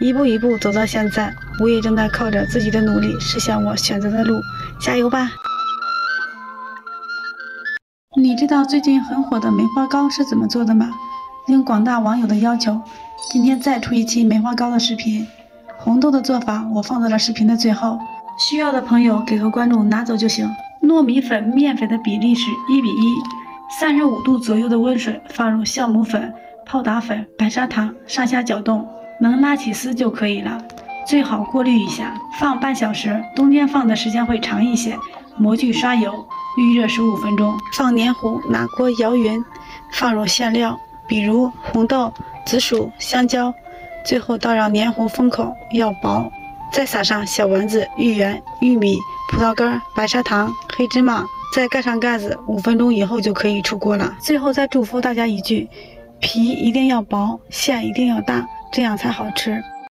一步一步走到现在，我也正在靠着自己的努力实现我选择的路，加油吧！你知道最近很火的梅花糕是怎么做的吗？应广大网友的要求，今天再出一期梅花糕的视频。红豆的做法我放在了视频的最后，需要的朋友给个关注拿走就行。糯米粉、面粉的比例是一比一，三十五度左右的温水放入酵母粉、泡打粉、白砂糖，上下搅动。能拉起丝就可以了，最好过滤一下，放半小时。冬天放的时间会长一些。模具刷油，预热十五分钟。放黏糊，拿锅摇匀，放入馅料，比如红豆、紫薯、香蕉。最后倒上黏糊封口，要薄。再撒上小丸子、芋圆、玉米、葡萄干、白砂糖、黑芝麻，再盖上盖子，五分钟以后就可以出锅了。最后再嘱咐大家一句：皮一定要薄，馅一定要大。这样才好吃。